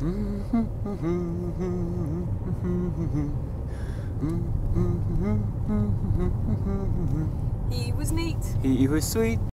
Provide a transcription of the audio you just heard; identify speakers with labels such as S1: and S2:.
S1: He was neat.
S2: He was sweet.